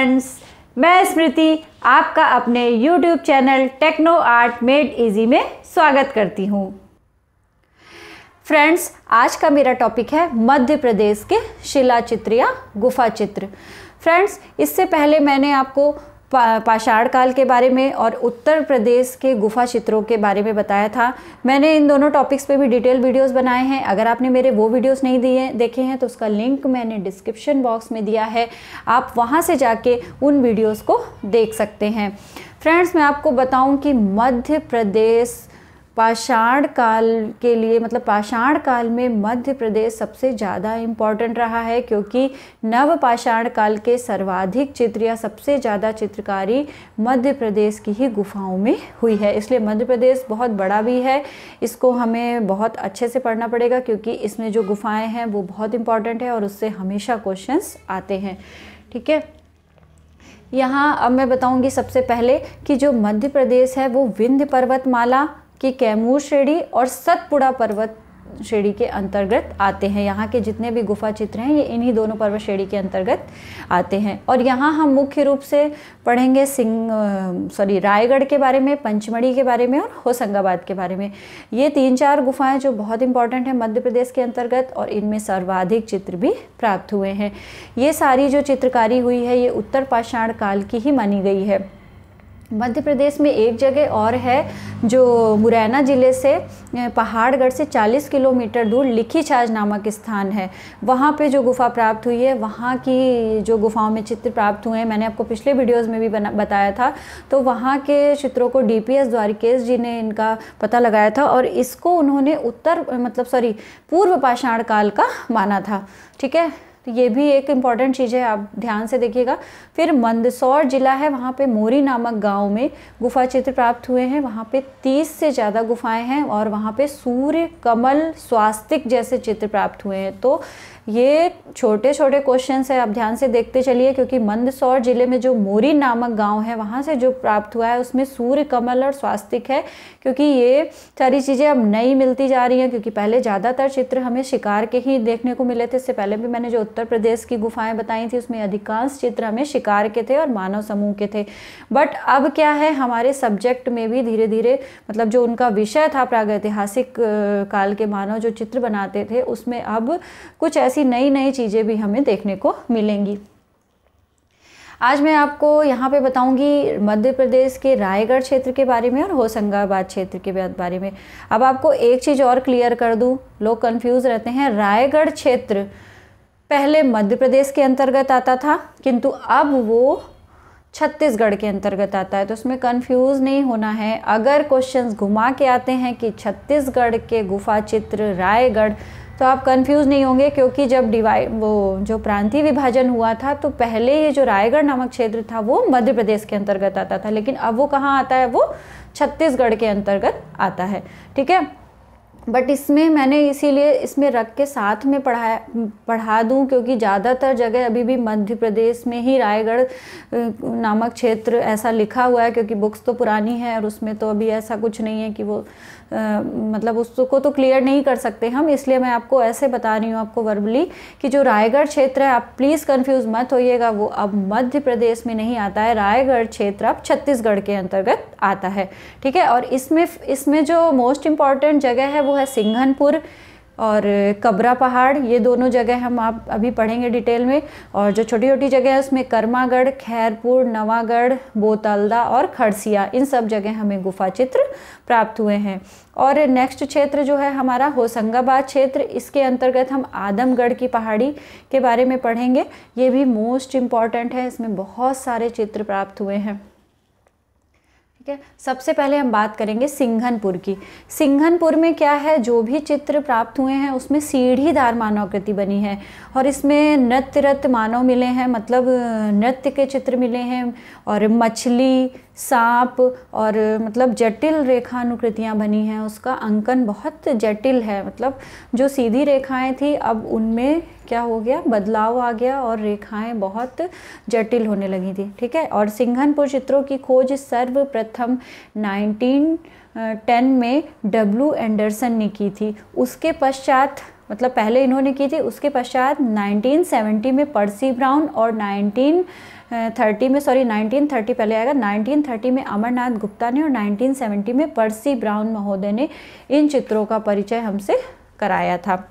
Friends मैं स्मृति, आपका अपने YouTube channel Techno Art Made Easy में स्वागत करती हूँ। फ्रेंड्स आज का मेरा टॉपिक है मध्य प्रदेश के शिला चित्र या गुफा चित्र। फ्रेंड्स इससे पहले मैंने आपको पा, पाषाण काल के बारे में और उत्तर प्रदेश के गुफा चित्रों के बारे में बताया था। मैंने इन दोनों टॉपिक्स पे भी डिटेल वीडियोस बनाए हैं। अगर आपने मेरे वो वीडियोस नहीं दिए देखे हैं तो उसका लिंक मैंने डिस्क्रिप्शन बॉक्स में दिया है। आप वहाँ से जाके उन वीडियोज़ को देख सकते हैं। फ्रेंड्स मैं आपको बताऊँ कि मध्य प्रदेश पाषाण काल के लिए मतलब पाषाण काल में मध्य प्रदेश सबसे ज़्यादा इंपॉर्टेंट रहा है, क्योंकि नव पाषाण काल के सर्वाधिक चित्र या सबसे ज़्यादा चित्रकारी मध्य प्रदेश की ही गुफाओं में हुई है। इसलिए मध्य प्रदेश बहुत बड़ा भी है। इसको हमें बहुत अच्छे से पढ़ना पड़ेगा, क्योंकि इसमें जो गुफाएँ हैं, वो बहुत इंपॉर्टेंट है और उससे हमेशा क्वेश्चंस आते हैं। ठीक है? यहाँ अब मैं बताऊँगी सबसे पहले कि जो मध्य प्रदेश है, वो विंध्य पर्वतमाला कि कैमूर श्रेणी और सतपुड़ा पर्वत श्रेणी के अंतर्गत आते हैं। यहाँ के जितने भी गुफा चित्र हैं, ये इन्हीं दोनों पर्वत श्रेणी के अंतर्गत आते हैं। और यहाँ हम मुख्य रूप से पढ़ेंगे सिंह सॉरी रायगढ़ के बारे में, पंचमढ़ी के बारे में और होशंगाबाद के बारे में। ये तीन चार गुफाएँ जो बहुत इंपॉर्टेंट हैं मध्य प्रदेश के अंतर्गत और इनमें सर्वाधिक चित्र भी प्राप्त हुए हैं। ये सारी जो चित्रकारी हुई है, ये उत्तर पाषाण काल की ही मानी गई है। मध्य प्रदेश में एक जगह और है जो मुरैना ज़िले से पहाड़गढ़ से 40 किलोमीटर दूर लिखी छाज नामक स्थान है। वहाँ पे जो गुफा प्राप्त हुई है, वहाँ की जो गुफाओं में चित्र प्राप्त हुए हैं, मैंने आपको पिछले वीडियोस में भी बना, बताया था। तो वहाँ के चित्रों को डीपीएस द्वारिकेश जी ने इनका पता लगाया था और इसको उन्होंने उत्तर मतलब सॉरी, पूर्व पाषाण काल का माना था। ठीक है? तो ये भी एक इंपॉर्टेंट चीज़ है, आप ध्यान से देखिएगा। फिर मंदसौर जिला है, वहाँ पे मोरी नामक गाँव में गुफा चित्र प्राप्त हुए हैं। वहाँ पे 30 से ज़्यादा गुफाएँ हैं और वहाँ पे सूर्य कमल स्वास्तिक जैसे चित्र प्राप्त हुए हैं। तो ये छोटे छोटे क्वेश्चन है, आप ध्यान से देखते चलिए, क्योंकि मंदसौर ज़िले में जो मोरी नामक गाँव है, वहाँ से जो प्राप्त हुआ है, उसमें सूर्य कमल और स्वास्तिक है, क्योंकि ये सारी चीज़ें अब नई मिलती जा रही हैं, क्योंकि पहले ज़्यादातर चित्र हमें शिकार के ही देखने को मिले थे, इससे पहले भी मैंने जो उत्तर प्रदेश की गुफाएँ बताई थी, उसमें अधिकांश चित्र हमें शिकार के थे और मानव समूह के थे। बट अब क्या है, हमारे सब्जेक्ट में भी धीरे धीरे मतलब जो उनका विषय था प्रागैतिहासिक काल के मानव जो चित्र बनाते थे, उसमें अब कुछ ऐसी ऐसी नई नई चीज़ें भी हमें देखने को मिलेंगी। आज मैं आपको यहाँ पे बताऊँगी मध्य प्रदेश के रायगढ़ क्षेत्र के बारे में और होशंगाबाद क्षेत्र के बारे में। अब आपको एक चीज़ और क्लियर कर दूँ, लोग कंफ्यूज रहते हैं। रायगढ़ क्षेत्र पहले मध्य प्रदेश के अंतर्गत आता था, किंतु अब वो छत्तीसगढ़ के अंतर्गत आता है तो उसमें कंफ्यूज नहीं होना है। अगर क्वेश्चंस घुमा के आते हैं कि छत्तीसगढ़ के गुफा चित्र रायगढ़ तो आप कंफ्यूज नहीं होंगे क्योंकि जब डिवाइड वो जो प्रांतीय विभाजन हुआ था तो पहले ये जो रायगढ़ नामक क्षेत्र था, वो मध्य प्रदेश के अंतर्गत आता था। लेकिन अब वो कहाँ आता है? वो छत्तीसगढ़ के अंतर्गत आता है। ठीक है? बट इसमें मैंने इसीलिए इसमें रख के साथ में पढ़ाया पढ़ा दूँ क्योंकि ज़्यादातर जगह अभी भी मध्य प्रदेश में ही रायगढ़ नामक क्षेत्र ऐसा लिखा हुआ है, क्योंकि बुक्स तो पुरानी है और उसमें तो अभी ऐसा कुछ नहीं है कि वो मतलब उसको तो क्लियर नहीं कर सकते हम, इसलिए मैं आपको ऐसे बता रही हूँ आपको वर्बली कि जो रायगढ़ क्षेत्र है, आप प्लीज़ कन्फ्यूज़ मत होइएगा, वो अब मध्य प्रदेश में नहीं आता है, रायगढ़ क्षेत्र अब छत्तीसगढ़ के अंतर्गत आता है, ठीक है? और इसमें इसमें जो मोस्ट इंपॉर्टेंट जगह है, वो है सिंघनपुर और कबरा पहाड़, ये दोनों जगह हम आप अभी पढ़ेंगे डिटेल में। और जो छोटी छोटी जगह है, उसमें कर्मागढ़, खैरपुर, नवागढ़, बोतलदा और खड़सिया, इन सब जगह हमें गुफा चित्र प्राप्त हुए हैं। और नेक्स्ट क्षेत्र जो है हमारा होशंगाबाद क्षेत्र, इसके अंतर्गत हम आदमगढ़ की पहाड़ी के बारे में पढ़ेंगे। ये भी मोस्ट इंपॉर्टेंट है, इसमें बहुत सारे चित्र प्राप्त हुए हैं। है? सबसे पहले हम बात करेंगे सिंघनपुर की। सिंघनपुर में क्या है? जो भी चित्र प्राप्त हुए हैं, उसमें सीढ़ीदार मानवाकृति बनी है और इसमें नृत्य रत मानव मिले हैं मतलब नृत्य के चित्र मिले हैं और मछली सांप और मतलब जटिल रेखानुकृतियाँ बनी हैं, उसका अंकन बहुत जटिल है। मतलब जो सीधी रेखाएँ थी, अब उनमें क्या हो गया? बदलाव आ गया और रेखाएँ बहुत जटिल होने लगी थी, ठीक है? और सिंघनपुर चित्रों की खोज सर्वप्रथम 1910 में डब्ल्यू एंडरसन ने की थी। उसके पश्चात मतलब पहले इन्होंने की थी, उसके पश्चात 1970 में पर्सी ब्राउन और 19 थर्टी में, सॉरी, नाइनटीन थर्टी पहले आएगा, नाइनटीन थर्टी में अमरनाथ गुप्ता ने और नाइनटीन सेवेंटी में पर्सी ब्राउन महोदय ने इन चित्रों का परिचय हमसे कराया था।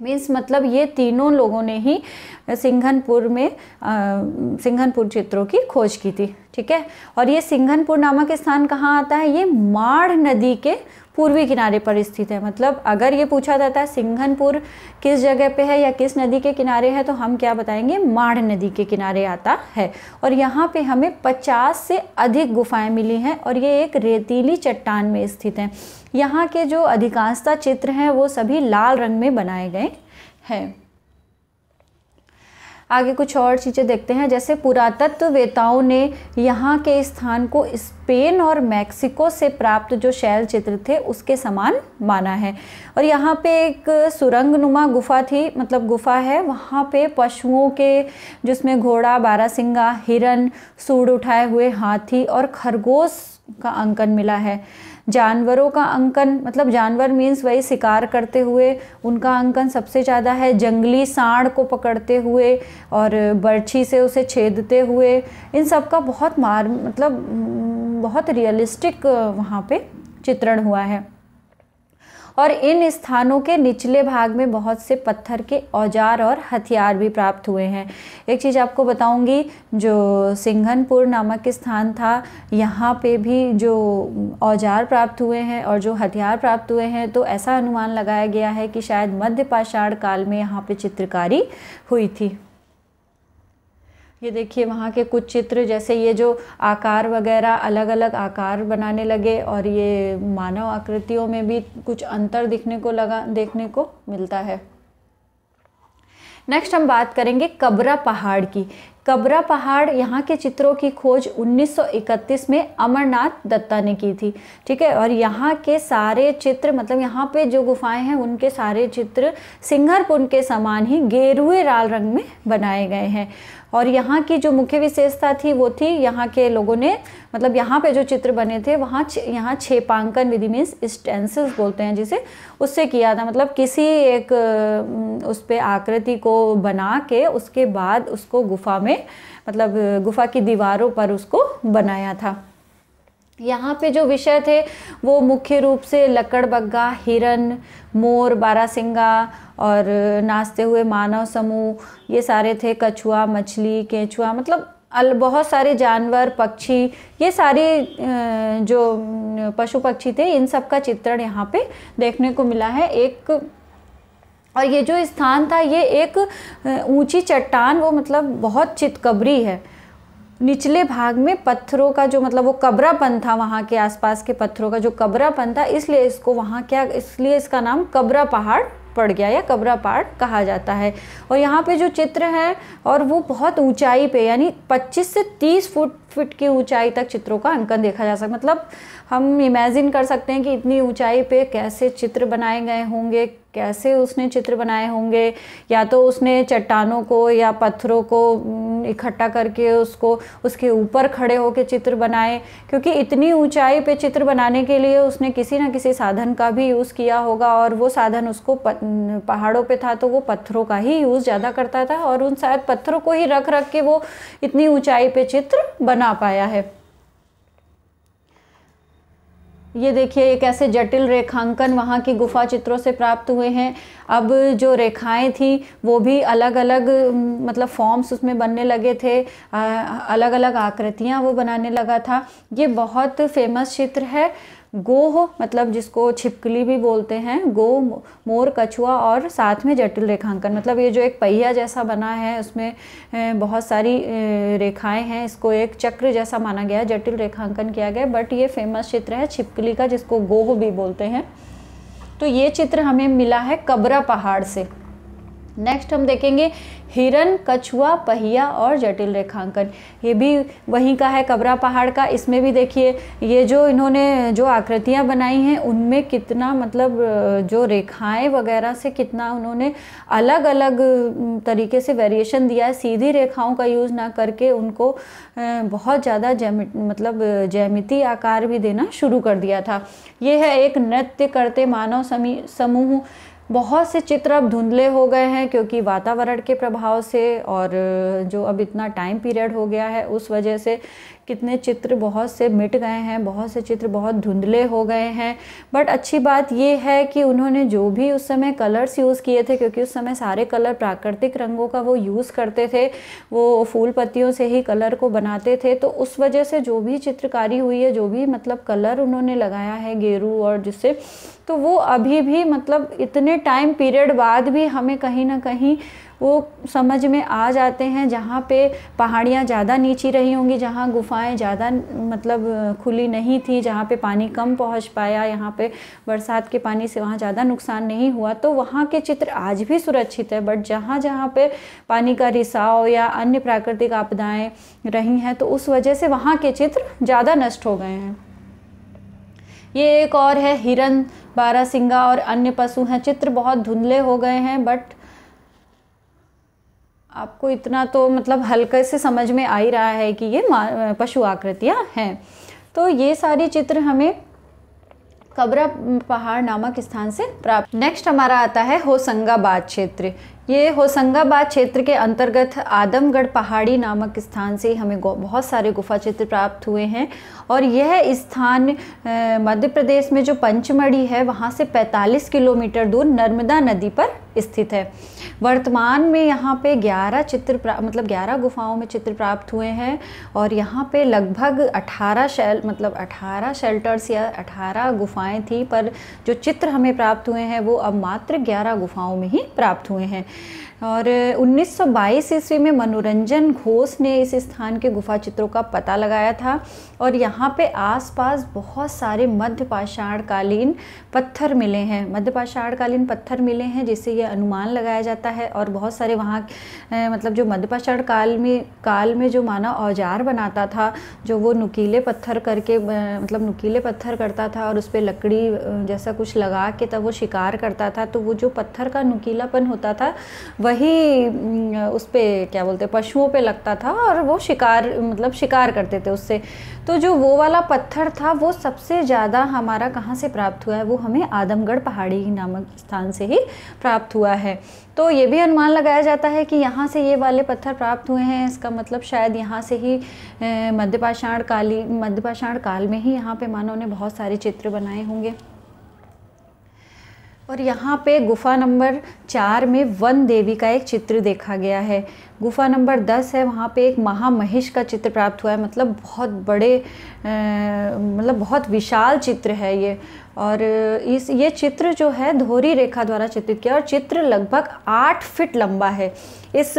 मीन्स मतलब ये तीनों लोगों ने ही सिंघनपुर में सिंघनपुर चित्रों की खोज की थी, ठीक है? और ये सिंघनपुर नामक स्थान कहाँ आता है? ये माढ़ नदी के पूर्वी किनारे पर स्थित है। मतलब अगर ये पूछा जाता है, सिंघनपुर किस जगह पे है या किस नदी के किनारे है तो हम क्या बताएँगे? माढ़ नदी के किनारे आता है। और यहाँ पे हमें 50 से अधिक गुफाएँ मिली हैं और ये एक रेतीली चट्टान में स्थित हैं। यहाँ के जो अधिकांशता चित्र हैं, वो सभी लाल रंग में बनाए गए हैं। आगे कुछ और चीज़ें देखते हैं। जैसे पुरातत्ववेताओं ने यहाँ के स्थान को स्पेन और मैक्सिको से प्राप्त जो शैल चित्र थे, उसके समान माना है। और यहाँ पे एक सुरंग नुमा गुफा थी मतलब गुफा है। वहाँ पे पशुओं के, जिसमें घोड़ा, बारासिंगा, हिरन, सूड उठाए हुए हाथी और खरगोश का अंकन मिला है। जानवरों का अंकन मतलब जानवर मीन्स वही शिकार करते हुए, उनका अंकन सबसे ज़्यादा है जंगली सांड को पकड़ते हुए और बर्छी से उसे छेदते हुए। इन सब का बहुत मार मतलब बहुत रियलिस्टिक वहाँ पे चित्रण हुआ है। और इन स्थानों के निचले भाग में बहुत से पत्थर के औज़ार और हथियार भी प्राप्त हुए हैं। एक चीज़ आपको बताऊँगी, जो सिंघनपुर नामक स्थान था, यहाँ पे भी जो औज़ार प्राप्त हुए हैं और जो हथियार प्राप्त हुए हैं तो ऐसा अनुमान लगाया गया है कि शायद मध्य पाषाण काल में यहाँ पे चित्रकारी हुई थी। ये देखिए, वहाँ के कुछ चित्र जैसे ये जो आकार वगैरह अलग अलग आकार बनाने लगे और ये मानव आकृतियों में भी कुछ अंतर दिखने को लगा, देखने को मिलता है। नेक्स्ट हम बात करेंगे कबरा पहाड़ की। कबरा पहाड़ यहाँ के चित्रों की खोज 1931 में अमरनाथ दत्ता ने की थी। ठीक है, और यहाँ के सारे चित्र मतलब यहाँ पे जो गुफाएँ हैं, उनके सारे चित्र सिंघरपुर के समान ही गेरुए लाल रंग में बनाए गए हैं। और यहाँ की जो मुख्य विशेषता थी, वो थी यहाँ के लोगों ने मतलब यहाँ पे जो चित्र बने थे, वहाँ यहाँ छेपांकन विधि मीन्स स्टेंसिल्स बोलते हैं जिसे, उससे किया था। मतलब किसी एक उस पर आकृति को बना के उसके बाद उसको गुफा में मतलब गुफा की दीवारों पर उसको बनाया था। यहाँ पे जो विषय थे, वो मुख्य रूप से लकड़बग्गा हिरन, मोर, बारासिंगा और नाचते हुए मानव समूह, ये सारे थे। कछुआ, मछली, केंचुआ मतलब अल, बहुत सारे जानवर, पक्षी, ये सारे जो पशु पक्षी थे, इन सब का चित्रण यहाँ पे देखने को मिला है। एक और ये जो स्थान था, ये एक ऊँची चट्टान, वो मतलब बहुत चितकबरी है। निचले भाग में पत्थरों का जो मतलब वो कबरापन था वहाँ के आसपास के पत्थरों का जो कबरापन था, इसलिए इसको वहाँ क्या, इसलिए इसका नाम कबरा पहाड़ पड़ गया या कबरा पहाड़ कहा जाता है। और यहाँ पे जो चित्र है, और वो बहुत ऊंचाई पे, यानी 25 से 30 फुट फीट की ऊंचाई तक चित्रों का अंकन देखा जा सकता मतलब हम इमेजिन कर सकते हैं कि इतनी ऊंचाई पे कैसे चित्र बनाए गए होंगे, कैसे उसने चित्र बनाए होंगे, या तो उसने चट्टानों को या पत्थरों को इकट्ठा करके उसको, उसके ऊपर खड़े होकर चित्र बनाए। क्योंकि इतनी ऊंचाई पे चित्र बनाने के लिए उसने किसी ना किसी साधन का भी यूज़ किया होगा, और वो साधन उसको पहाड़ों पे था तो वो पत्थरों का ही यूज़ ज़्यादा करता था, और उन शायद पत्थरों को ही रख रख के वो इतनी ऊंचाई पे चित्र बना पाया है। ये देखिए एक ऐसे जटिल रेखांकन वहाँ की गुफा चित्रों से प्राप्त हुए हैं। अब जो रेखाएँ थी, वो भी अलग अलग मतलब फॉर्म्स उसमें बनने लगे थे। अलग अलग आकृतियाँ वो बनाने लगा था। ये बहुत फ़ेमस चित्र है। गोह मतलब जिसको छिपकली भी बोलते हैं, गो, मोर, कछुआ और साथ में जटिल रेखांकन। मतलब ये जो एक पहिया जैसा बना है, उसमें बहुत सारी रेखाएँ हैं। इसको एक चक्र जैसा माना गया, जटिल रेखांकन किया गया बट ये फ़ेमस चित्र है, छिपकली का, जिसको गोह भी बोलते हैं। तो ये चित्र हमें मिला है कबरा पहाड़ से। नेक्स्ट हम देखेंगे हिरन, कछुआ, पहिया और जटिल रेखांकन। ये भी वहीं का है कबरा पहाड़ का। इसमें भी देखिए, ये जो इन्होंने जो आकृतियाँ बनाई हैं, उनमें कितना मतलब जो रेखाएँ वगैरह से कितना उन्होंने अलग अलग तरीके से वेरिएशन दिया है। सीधी रेखाओं का यूज़ ना करके उनको बहुत ज़्यादा जैमि मतलब जैमिति आकार भी देना शुरू कर दिया था। ये है एक नृत्य करते मानव समूह। बहुत से चित्र अब धुंधले हो गए हैं क्योंकि वातावरण के प्रभाव से और जो अब इतना टाइम पीरियड हो गया है, उस वजह से कितने चित्र बहुत से मिट गए हैं, बहुत से चित्र बहुत धुंधले हो गए हैं। बट अच्छी बात ये है कि उन्होंने जो भी उस समय कलर्स यूज़ किए थे, क्योंकि उस समय सारे कलर प्राकृतिक रंगों का वो यूज़ करते थे, वो फूल पत्तियों से ही कलर को बनाते थे। तो उस वजह से जो भी चित्रकारी हुई है, जो भी मतलब कलर उन्होंने लगाया है, गेरू और जिससे तो वो अभी भी मतलब इतने टाइम पीरियड बाद भी हमें कहीं ना कहीं वो समझ में आ जाते हैं जहाँ पे पहाड़ियाँ ज़्यादा नीची रही होंगी, जहाँ गुफाएँ ज़्यादा मतलब खुली नहीं थी, जहाँ पे पानी कम पहुँच पाया, यहाँ पे बरसात के पानी से वहाँ ज़्यादा नुकसान नहीं हुआ तो वहाँ के चित्र आज भी सुरक्षित है। बट जहाँ जहाँ पे पानी का रिसाव या अन्य प्राकृतिक आपदाएँ रही हैं तो उस वजह से वहाँ के चित्र ज़्यादा नष्ट हो गए हैं। ये एक और है, हिरन, बारासिंगा और अन्य पशु हैं। चित्र बहुत धुंधले हो गए हैं, बट आपको इतना तो मतलब हल्के से समझ में आ ही रहा है कि ये पशु आकृतियाँ हैं। तो ये सारी चित्र हमें कबरा पहाड़ नामक स्थान से प्राप्त। नेक्स्ट हमारा आता है होशंगाबाद क्षेत्र। ये होशंगाबाद क्षेत्र के अंतर्गत आदमगढ़ पहाड़ी नामक स्थान से हमें बहुत सारे गुफा चित्र प्राप्त हुए हैं। और यह स्थान मध्य प्रदेश में जो पंचमढ़ी है, वहाँ से 45 किलोमीटर दूर नर्मदा नदी पर स्थित है। वर्तमान में यहाँ पे 11 चित्र मतलब 11 गुफाओं में चित्र प्राप्त हुए हैं और यहाँ पे लगभग 18 शेल मतलब 18 शेल्टर्स या 18 गुफाएँ थी, पर जो चित्र हमें प्राप्त हुए हैं वो अब मात्र 11 गुफाओं में ही प्राप्त हुए हैं। और 1922 ईस्वी में मनोरंजन घोष ने इस स्थान के गुफा चित्रों का पता लगाया था और यहाँ पे आसपास बहुत सारे मध्य पाषाणकालीन पत्थर मिले हैं। मध्य पाषाणकालीन पत्थर मिले हैं जिससे ये अनुमान लगाया जाता है और बहुत सारे वहाँ मतलब जो मध्य पाषाण काल में काल में जो मानव औज़ार बनाता था, जो वो नुकीले पत्थर करके मतलब नुकीले पत्थर करता था और उस पर लकड़ी जैसा कुछ लगा के तब वो शिकार करता था तो वो जो पत्थर का नुकीलापन होता था, वही उस पर क्या बोलते पशुओं पर लगता था और वो शिकार मतलब शिकार करते थे उससे। तो जो वो वाला पत्थर था, वो सबसे ज़्यादा हमारा कहाँ से प्राप्त हुआ है? वो हमें आदमगढ़ पहाड़ी नामक स्थान से ही प्राप्त हुआ है। तो ये भी अनुमान लगाया जाता है कि यहाँ से ये वाले पत्थर प्राप्त हुए हैं, इसका मतलब शायद यहाँ से ही मध्यपाषाण काली मध्यपाषाण काल में ही यहाँ पे मानव ने बहुत सारे चित्र बनाए होंगे। और यहाँ पे गुफा नंबर चार में वन देवी का एक चित्र देखा गया है। गुफा नंबर दस है वहाँ पे एक महामहिष का चित्र प्राप्त हुआ है। मतलब बहुत बड़े आ, मतलब बहुत विशाल चित्र है ये। और इस ये चित्र जो है धोरी रेखा द्वारा चित्रित किया और चित्र लगभग आठ फिट लंबा है। इस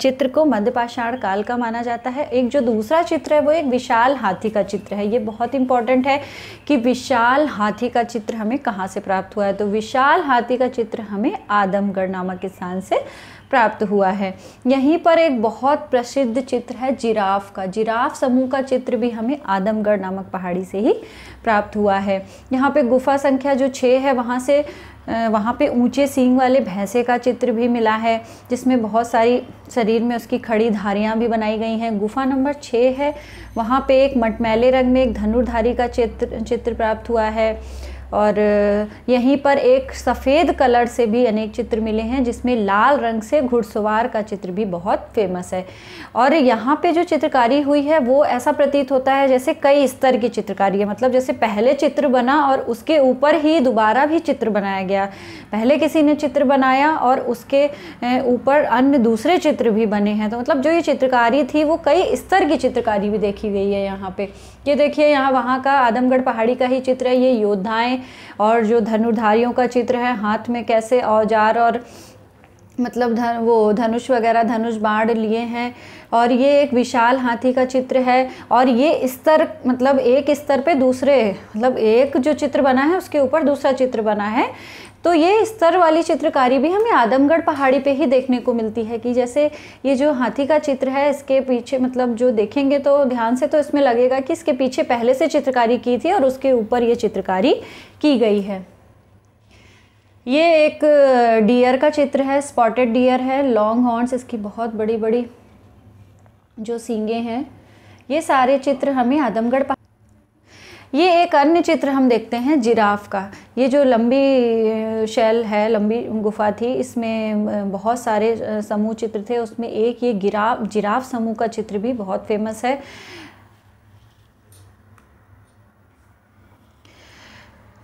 चित्र को मध्यपाषाण काल का माना जाता है। एक जो दूसरा चित्र है वो एक विशाल हाथी का चित्र है। ये बहुत इंपॉर्टेंट है कि विशाल हाथी का चित्र हमें कहाँ से प्राप्त हुआ है? तो विशाल हाथी का चित्र हमें आदमगढ़ नामक स्थान से प्राप्त हुआ है। यहीं पर एक बहुत प्रसिद्ध चित्र है जिराफ का। जिराफ समूह का चित्र भी हमें आदमगढ़ नामक पहाड़ी से ही प्राप्त हुआ है। यहाँ पे गुफा संख्या जो छः है, वहाँ से वहाँ पे ऊँचे सींग वाले भैंसे का चित्र भी मिला है, जिसमें बहुत सारी शरीर में उसकी खड़ी धारियाँ भी बनाई गई हैं। गुफा नंबर छः है। वहाँ पे एक मटमैले रंग में एक धनुर्धारी का चित्र चित्र प्राप्त हुआ है। और यहीं पर एक सफ़ेद कलर से भी अनेक चित्र मिले हैं, जिसमें लाल रंग से घुड़सवार का चित्र भी बहुत फ़ेमस है। और यहाँ पे जो चित्रकारी हुई है, वो ऐसा प्रतीत होता है जैसे कई स्तर की चित्रकारी है। मतलब जैसे पहले चित्र बना और उसके ऊपर ही दोबारा भी चित्र बनाया गया। पहले किसी ने चित्र बनाया और उसके ऊपर अन्य दूसरे चित्र भी बने हैं। तो मतलब जो ये चित्रकारी थी, वो कई स्तर की चित्रकारी भी देखी गई है यहाँ पे। ये देखिए, यहाँ वहाँ का आदमगढ़ पहाड़ी का ही चित्र है, ये योद्धाएँ और जो धनुर्धारियों का चित्र है, हाथ में कैसे औज़ार और मतलब धन वो धनुष वगैरह, धनुष बाढ़ लिए हैं और ये एक विशाल हाथी का चित्र है और ये स्तर मतलब एक स्तर पे दूसरे मतलब एक जो चित्र बना है उसके ऊपर दूसरा चित्र बना है। तो ये स्तर वाली चित्रकारी भी हमें आदमगढ़ पहाड़ी पे ही देखने को मिलती है कि जैसे ये जो हाथी का चित्र है, इसके पीछे मतलब जो देखेंगे तो ध्यान से तो इसमें लगेगा कि इसके पीछे पहले से चित्रकारी की थी और उसके ऊपर ये चित्रकारी की गई है। ये एक डियर का चित्र है स्पॉटेड डियर है लॉन्ग हॉर्न्स इसकी बहुत बड़ी बड़ी जो सींगे हैं, ये सारे चित्र हमें आदमगढ़ ये एक अन्य चित्र हम देखते हैं, जिराफ का। ये जो लंबी शैल है, लंबी गुफा थी, इसमें बहुत सारे समूह चित्र थे। उसमें एक ये गिराफ जिराफ समूह का चित्र भी बहुत फ़ेमस है।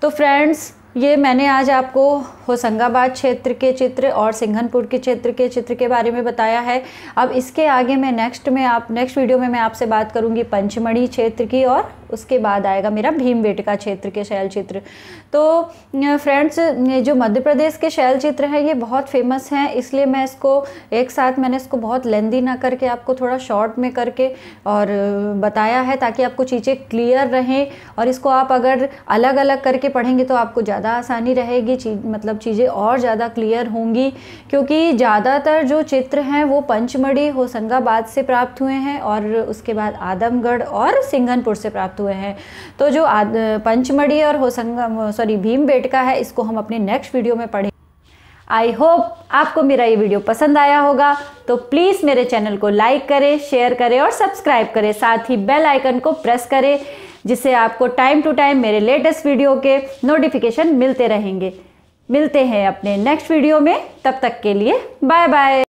तो फ्रेंड्स ये मैंने आज आपको होशंगाबाद क्षेत्र के चित्र और सिंघनपुर के क्षेत्र के चित्र के बारे में बताया है। अब इसके आगे मैं नेक्स्ट में आप नेक्स्ट वीडियो में मैं आपसे बात करूँगी पंचमढ़ी क्षेत्र की और उसके बाद आएगा मेरा भीमबेटका क्षेत्र के शैल चित्र। तो फ्रेंड्स जो मध्य प्रदेश के शैल चित्र हैं, ये बहुत फ़ेमस हैं, इसलिए मैं इसको एक साथ मैंने इसको बहुत लेंदी ना करके आपको थोड़ा शॉर्ट में करके और बताया है ताकि आपको चीज़ें क्लियर रहें। और इसको आप अगर अलग अलग करके पढ़ेंगे तो आपको ज़्यादा आसानी रहेगी चीज़ मतलब चीज़ें और ज़्यादा क्लियर होंगी, क्योंकि ज़्यादातर जो चित्र हैं वो पंचमढ़ी, होशंगाबाद से प्राप्त हुए हैं और उसके बाद आदमगढ़ और सिंघनपुर से प्राप्त हुए हैं। तो जो पंचमढ़ी और होसंगम सॉरी भीम बेटका है, इसको हम अपने नेक्स्ट वीडियो में पढ़ें। आई होप आपको मेरा ये वीडियो पसंद आया होगा तो प्लीज़ मेरे चैनल को लाइक करें शेयर करें और सब्सक्राइब करें। साथ ही बेल आइकन को प्रेस करें। जिससे आपको टाइम टू टाइम मेरे लेटेस्ट वीडियो के नोटिफिकेशन मिलते रहेंगे। मिलते हैं अपने नेक्स्ट वीडियो में। तब तक के लिए बाय बाय